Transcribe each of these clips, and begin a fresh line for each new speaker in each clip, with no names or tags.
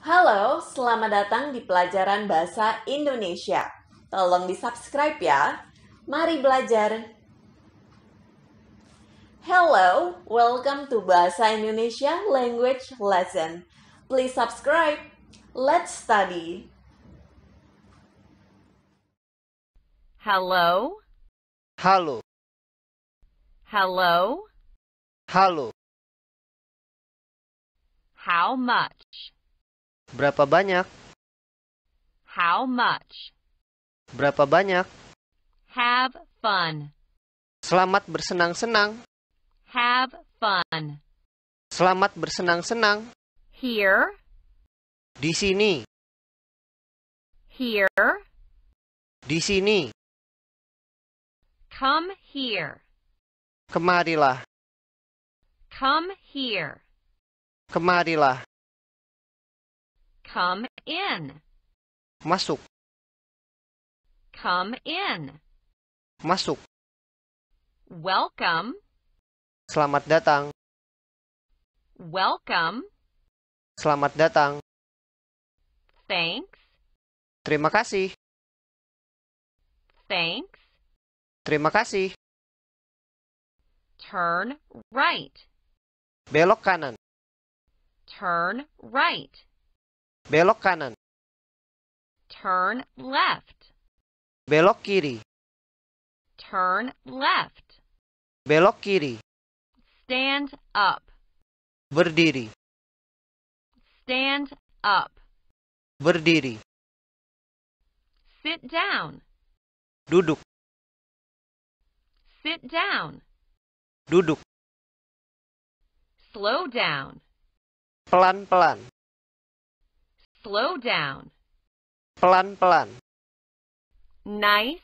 Halo, selamat datang di pelajaran bahasa Indonesia. Tolong di-subscribe ya. Mari belajar. Hello, welcome to Bahasa Indonesia Language Lesson. Please subscribe. Let's study.
Hello?
Halo,
Hello?
halo.
How much?
Berapa banyak?
How much?
Berapa banyak?
Have fun.
Selamat bersenang-senang.
Have fun.
Selamat bersenang-senang.
Here,
Di sini,
here,
di sini.
come here,
Kemarilah,
come here,
kemarilah.
Come in,
Masuk,
come in.
masuk.
Welcome,
Selamat datang,
welcome,
selamat datang.
thanks,
Terima kasih,
thanks,
terima kasih.
turn right,
Belok kanan,
turn right,
belok kanan.
turn left,
Belok kiri,
turn left,
belok kiri.
stand up,
Berdiri,
stand up,
berdiri.
sit down,
Duduk,
sit down,
duduk.
slow down,
Pelan-pelan,
slow down,
pelan-pelan.
nice,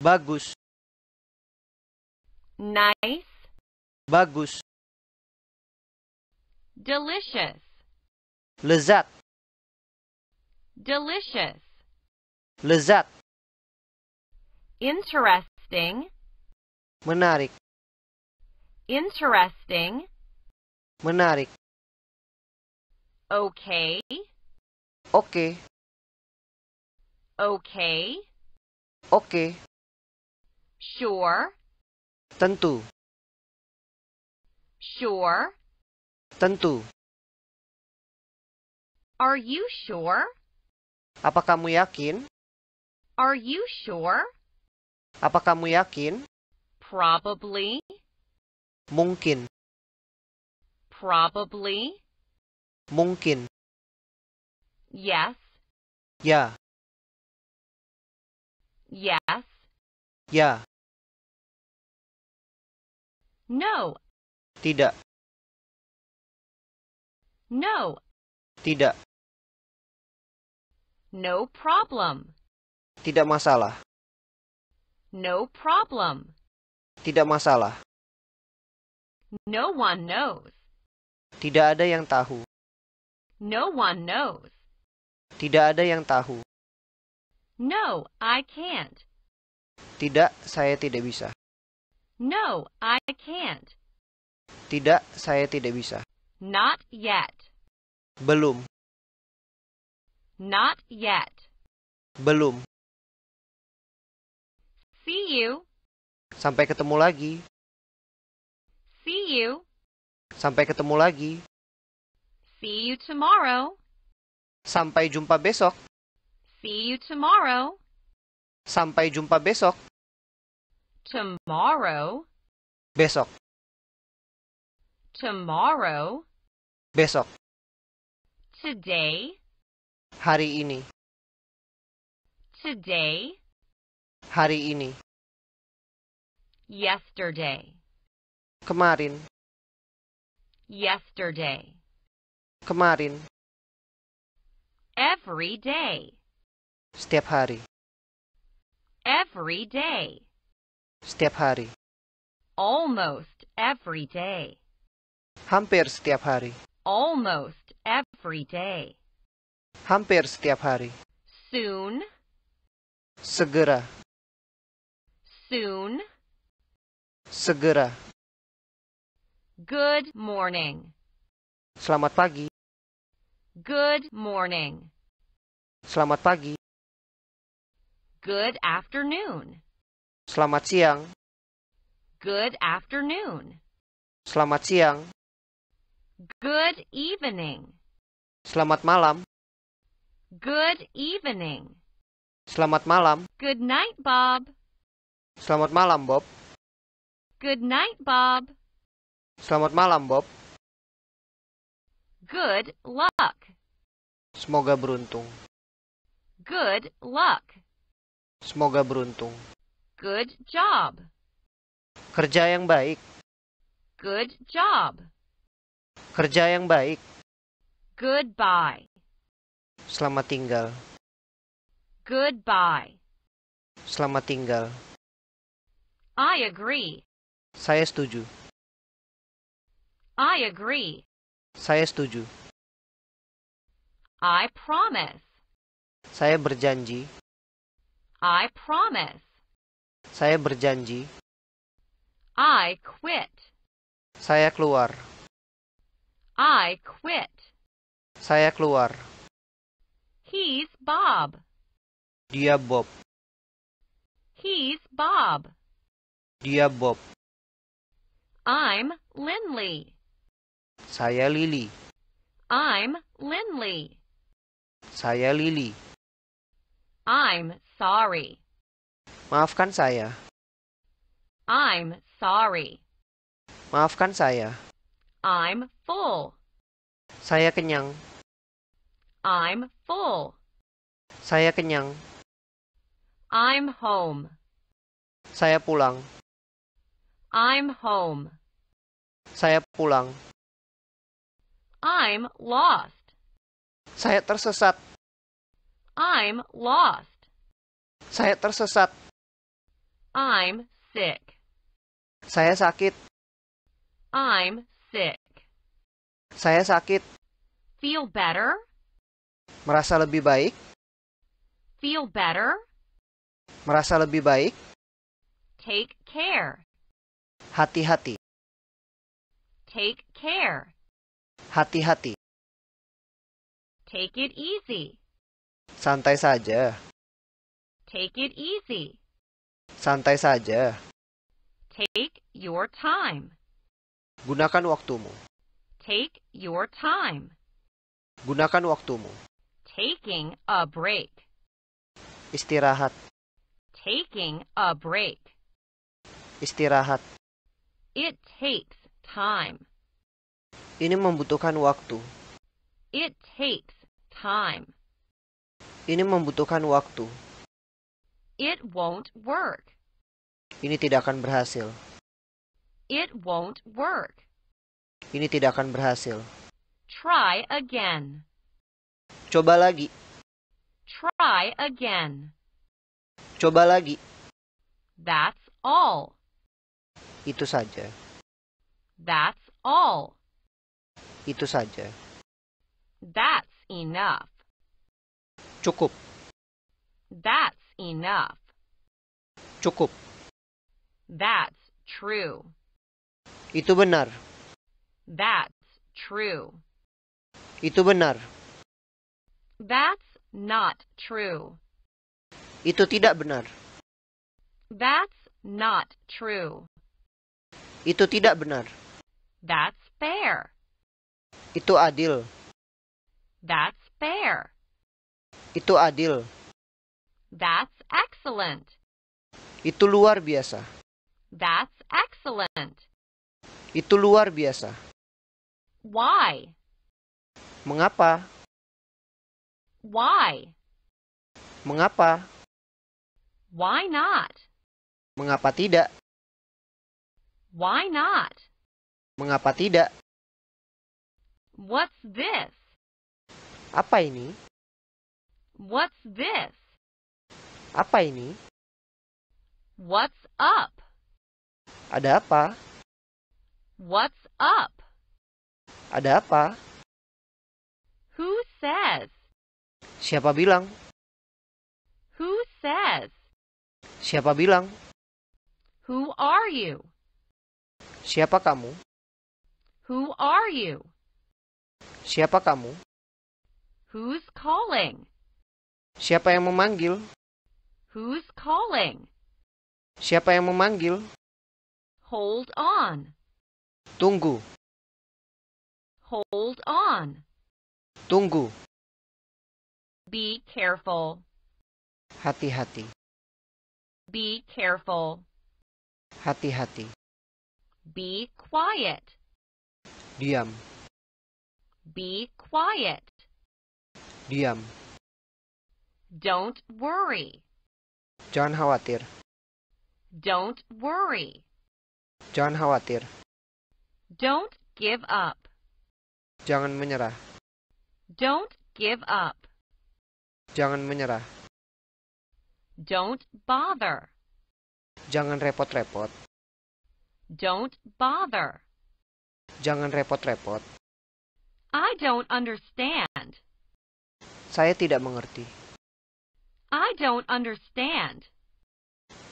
Bagus,
nice,
bagus.
delicious,
Lezat,
delicious,
lezat.
interesting,
Menarik,
interesting,
menarik.
okay,
Oke,
okay,
oke.
sure,
Tentu,
sure,
tentu.
are you sure?
Apa kamu yakin?
Are you sure?
Apa kamu yakin?
Probably,
Mungkin,
probably,
mungkin.
Yes,
Ya,
yes,
ya,
no,
tidak,
no,
tidak,
no problem,
tidak masalah,
no problem,
tidak masalah.
no one knows,
Tidak ada yang tahu,
no one knows,
tidak ada yang tahu.
no, I can't,
Tidak, saya tidak bisa.
no, I can't,
Tidak, saya tidak bisa.
not yet,
Belum,
not yet,
belum.
see you,
Sampai ketemu lagi,
see you,
sampai ketemu lagi.
see you tomorrow,
Sampai jumpa besok,
see you tomorrow,
sampai jumpa besok,
tomorrow,
besok,
tomorrow,
besok,
today,
hari ini,
today,
hari ini,
yesterday,
kemarin,
yesterday,
kemarin,
every day,
setiap hari,
every day,
setiap hari,
almost every day,
hampir setiap hari,
almost every day,
hampir setiap hari,
soon,
segera,
soon,
segera,
good morning,
selamat pagi,
Good morning.
Selamat pagi.
Good afternoon.
Selamat siang.
Good afternoon.
Selamat siang.
Good evening.
Selamat malam.
Good evening.
Selamat malam.
Good night, Bob.
Selamat malam, Bob.
Good night, Bob.
Selamat malam, Bob.
Good luck.
Semoga beruntung.
Good luck.
Semoga beruntung.
Good job.
Kerja yang baik.
Good job.
Kerja yang baik.
Goodbye.
Selamat tinggal.
Goodbye.
Selamat tinggal.
I agree.
Saya setuju.
I agree.
Saya setuju.
I promise.
Saya berjanji.
I promise.
Saya berjanji.
I quit.
Saya keluar.
I quit.
Saya keluar.
He's Bob.
Dia Bob.
He's Bob.
Dia Bob.
I'm Lindley.
Saya Lily.
I'm Lindley.
Saya Lily.
I'm sorry.
Maafkan saya.
I'm sorry.
Maafkan saya.
I'm full.
Saya kenyang.
I'm full.
Saya kenyang.
I'm home.
Saya pulang.
I'm home.
Saya pulang.
I'm lost.
Saya tersesat.
I'm lost.
Saya tersesat.
I'm sick.
Saya sakit.
I'm sick.
Saya sakit.
Feel better?
Merasa lebih baik.
Feel better?
Merasa lebih baik.
Take care.
Hati-hati.
Take care.
Hati-hati.
Take it easy.
Santai saja.
Take it easy.
Santai saja.
Take your time.
Gunakan waktumu.
Take your time.
Gunakan waktumu.
Taking a break.
Istirahat.
Taking a break.
Istirahat.
It takes time.
Ini membutuhkan waktu.
It takes time.
Ini membutuhkan waktu.
It won't work.
Ini tidak akan berhasil.
It won't work.
Ini tidak akan berhasil.
Try again.
Coba lagi.
Try again.
Coba lagi.
That's all.
Itu saja.
That's all.
Itu saja.
That's enough.
Cukup.
That's enough.
Cukup.
That's true.
Itu benar.
That's true.
Itu benar.
That's not true.
Itu tidak benar.
That's not true.
Itu tidak benar.
That's fair.
Itu adil.
That's fair.
Itu adil.
That's excellent.
Itu luar biasa.
That's excellent.
Itu luar biasa.
Why?
Mengapa?
Why?
Mengapa?
Why not?
Mengapa tidak?
Why not?
Mengapa tidak?
What's this?
Apa ini?
What's this?
Apa ini?
What's up?
Ada apa?
What's up?
Ada apa?
Who says?
Siapa bilang?
Who says?
Siapa bilang?
Who are you?
Siapa kamu?
Who are you?
Siapa kamu?
Who's calling?
Siapa yang memanggil?
Who's calling?
Siapa yang memanggil?
Hold on.
Tunggu,
Hold on.
tunggu.
Be careful.
Hati-hati,
Be careful.
hati-hati.
Be quiet.
Diam,
Be quiet.
diam.
Don't worry.
Jangan khawatir,
Don't worry.
jangan khawatir.
Don't give up.
Jangan menyerah,
Don't give up.
jangan menyerah.
Don't bother.
Jangan repot-repot,
Don't bother.
jangan repot-repot.
I don't understand.
Saya tidak mengerti.
I don't understand.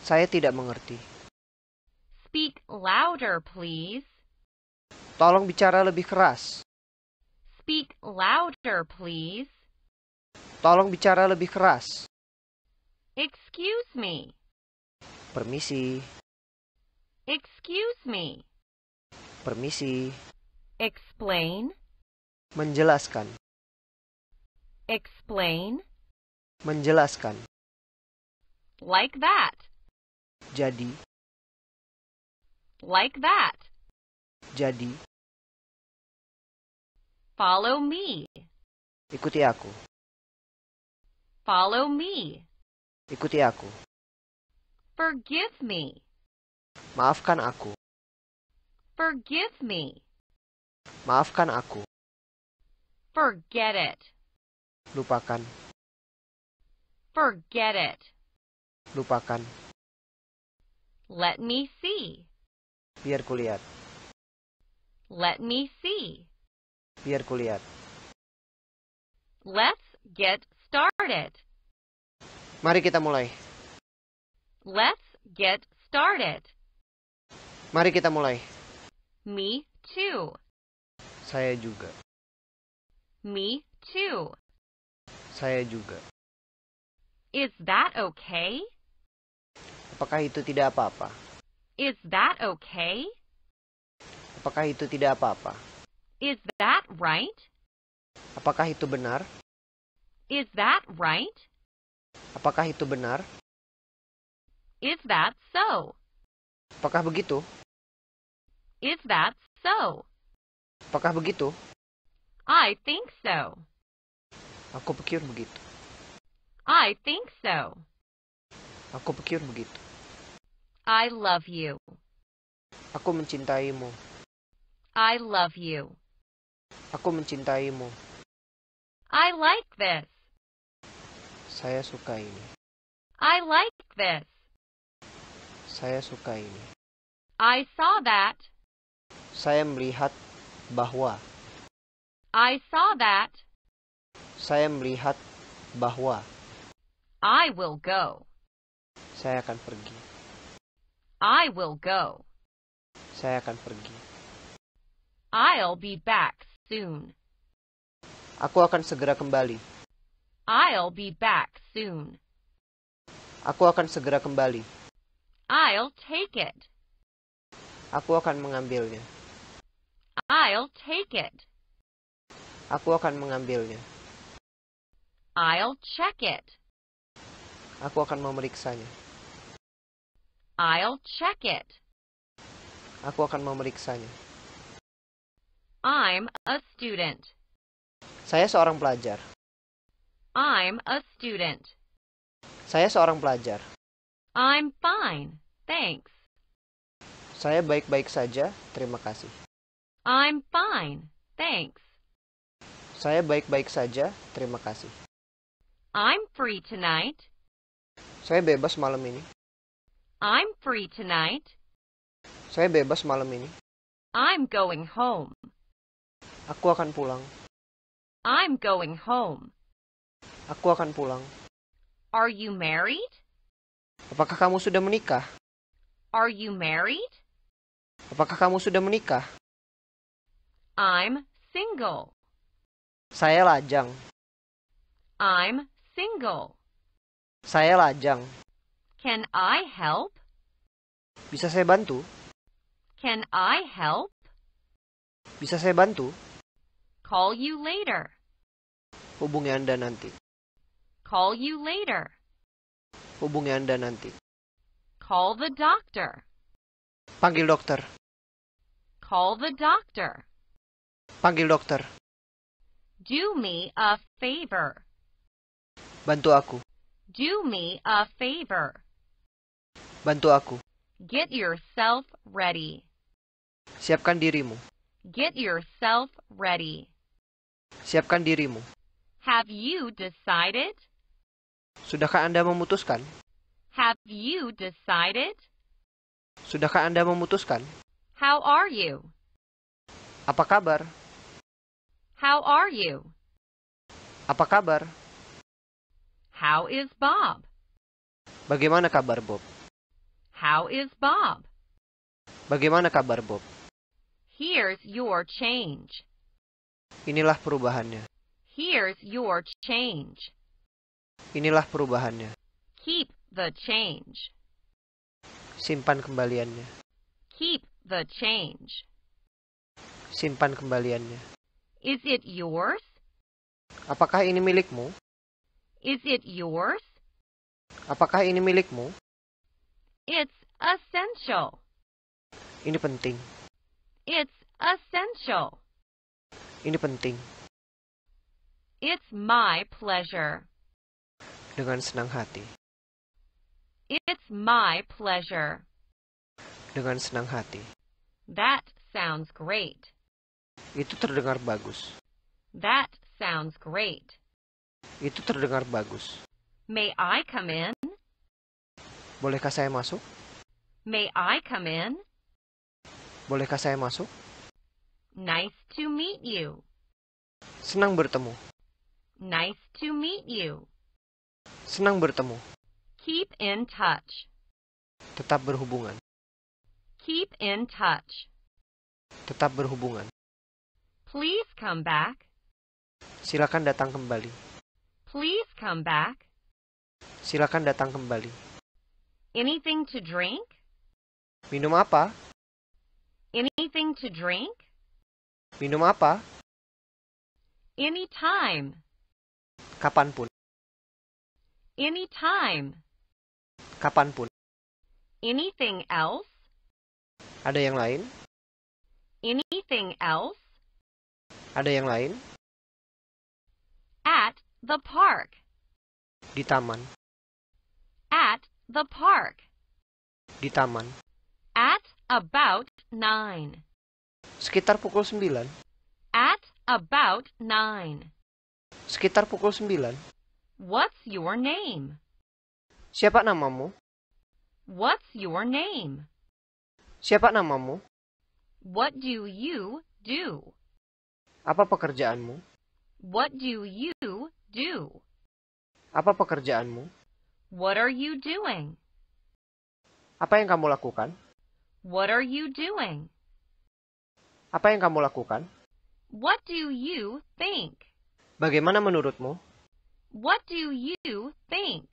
Saya tidak mengerti.
Speak louder, please.
Tolong bicara lebih keras.
Speak louder, please.
Tolong bicara lebih keras.
Excuse me.
Permisi,
Excuse me.
permisi.
Explain.
Menjelaskan,
Explain.
menjelaskan.
Like that.
Jadi,
Like that.
jadi,
Follow me.
ikuti aku,
Follow me.
ikuti aku.
Forgive me.
Maafkan aku,
Forgive me.
maafkan aku.
Forget it.
Lupakan,
Forget it.
lupakan.
Let me see.
Biar kulihat,
Let me see.
biar kulihat.
Let's get started.
Mari kita mulai.
Let's get started.
Mari kita mulai.
Me too.
Saya juga,
Me too.
saya juga.
Is that okay?
Apakah itu tidak apa-apa?
Is that okay?
Apakah itu tidak apa-apa?
Is that right?
Apakah itu benar?
Is that right?
Apakah itu benar?
Is that so?
Apakah begitu?
Is that so?
Apakah begitu?
I think so.
Aku pikir begitu.
I think so.
Aku pikir begitu.
I love you.
Aku mencintaimu.
I love you.
Aku mencintaimu.
I like this.
Saya suka ini.
I like this.
Saya suka ini.
I saw that.
Saya melihat bahwa.
I saw that.
Saya melihat bahwa.
I will go.
Saya akan pergi.
I will go.
Saya akan pergi.
I'll be back soon.
Aku akan segera kembali.
I'll be back soon.
Aku akan segera kembali.
I'll take it.
Aku akan mengambilnya.
I'll take it.
Aku akan mengambilnya.
I'll check it.
Aku akan memeriksanya.
I'll check it.
Aku akan memeriksanya.
I'm a student.
Saya seorang pelajar.
I'm a student.
Saya seorang pelajar.
I'm fine. Thanks.
Saya baik-baik saja, terima kasih.
I'm fine. Thanks.
Saya baik-baik saja, terima kasih.
I'm free tonight.
Saya bebas malam ini.
I'm free tonight.
Saya bebas malam ini.
I'm going home.
Aku akan pulang.
I'm going home.
Aku akan pulang.
Are you married?
Apakah kamu sudah menikah?
Are you married?
Apakah kamu sudah menikah?
I'm single.
Saya lajang.
I'm single.
Saya lajang.
Can I help?
Bisa saya bantu?
Can I help?
Bisa saya bantu?
Call you later.
Hubungi Anda nanti.
Call you later.
Hubungi Anda nanti.
Call the doctor.
Panggil dokter.
Call the doctor.
Panggil dokter.
Do me a favor.
Bantu aku.
Do me a favor.
Bantu aku.
Get yourself ready.
Siapkan dirimu.
Get yourself ready.
Siapkan dirimu.
Have you decided?
Sudahkah Anda memutuskan?
Have you decided?
Sudahkah Anda memutuskan?
How are you?
Apa kabar?
How are you?
Apa kabar?
How is Bob?
Bagaimana kabar Bob?
How is Bob?
Bagaimana kabar Bob?
Here's your change.
Inilah perubahannya.
Here's your change.
Inilah perubahannya.
Keep the change.
Simpan kembaliannya.
Keep the change.
Simpan kembaliannya.
Is it yours?
Apakah ini milikmu?
Is it yours?
Apakah ini milikmu?
It's essential.
Ini penting.
It's essential.
Ini penting.
It's my pleasure.
Dengan senang hati.
It's my pleasure.
Dengan senang hati.
That sounds great.
Itu terdengar bagus.
That sounds great.
Itu terdengar bagus.
May I come in?
Bolehkah saya masuk?
May I come in?
Bolehkah saya masuk?
Nice to meet you.
Senang bertemu.
Nice to meet you.
Senang bertemu.
Keep in touch.
Tetap berhubungan.
Keep in touch.
Tetap berhubungan.
Please come back.
Silakan datang kembali.
Please come back.
Silakan datang kembali.
Anything to drink?
Minum apa?
Anything to drink?
Minum apa?
Anytime.
Kapan pun.
Anytime.
Kapan pun.
Anything else?
Ada yang lain?
Anything else?
Ada yang lain?
At the park.
Di taman.
At the park.
Di taman.
At about nine.
Sekitar pukul 9.
At about nine.
Sekitar pukul 9.
What's your name?
Siapa namamu?
What's your name?
Siapa namamu?
What do you do?
Apa pekerjaanmu?
What do you do?
Apa pekerjaanmu?
What are you doing?
Apa yang kamu lakukan?
What are you doing?
Apa yang kamu lakukan?
What do you think?
Bagaimana menurutmu?
What do you think?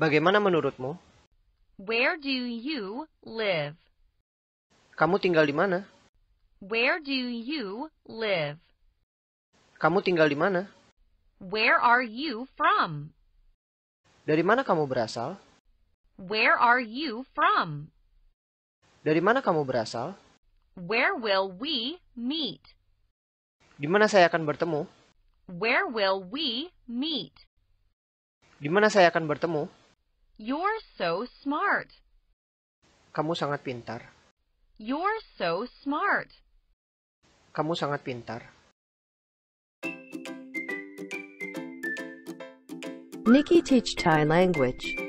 Bagaimana menurutmu?
Where do you live?
Kamu tinggal di mana?
Where do you live?
Kamu tinggal di mana?
Where are you from?
Dari mana kamu berasal?
Where are you from?
Dari mana kamu berasal?
Where will we meet?
Di mana saya akan bertemu?
Where will we meet?
Di mana saya akan bertemu?
You're so smart.
Kamu sangat pintar.
You're so smart.
Kamu sangat pintar.
Nikki Teach Thai Language.